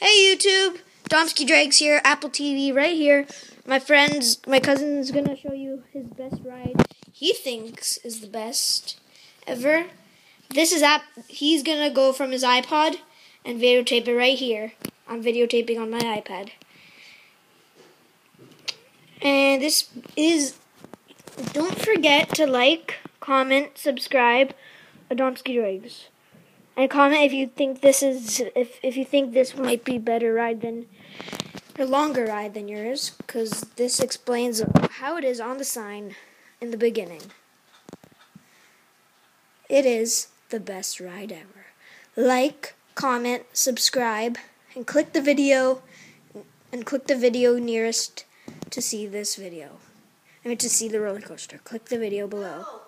Hey YouTube, Domsky Drags here, Apple TV right here. My friend's, my cousin's gonna show you his best ride. He thinks is the best ever. This is app. He's gonna go from his iPod and videotape it right here. I'm videotaping on my iPad. And this is. Don't forget to like, comment, subscribe, Adomsky Drags. And comment if you think this is if if you think this might be better ride than a longer ride than yours, because this explains how it is on the sign in the beginning. It is the best ride ever. Like, comment, subscribe, and click the video and click the video nearest to see this video. I mean to see the roller coaster. Click the video below. Oh.